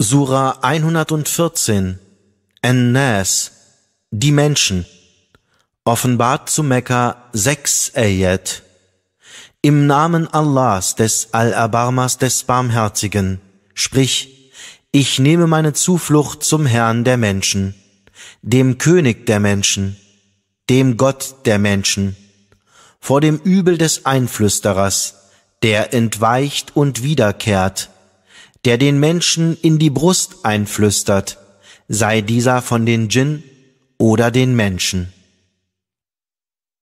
Sura 114 An-Nas Die Menschen. Offenbart zu Mekka sechs Ayat. Im Namen Allahs des Al-Abarmas des Barmherzigen. Sprich, ich nehme meine Zuflucht zum Herrn der Menschen, dem König der Menschen, dem Gott der Menschen, vor dem Übel des Einflüsterers, der entweicht und wiederkehrt, der den Menschen in die Brust einflüstert, sei dieser von den Djinn oder den Menschen.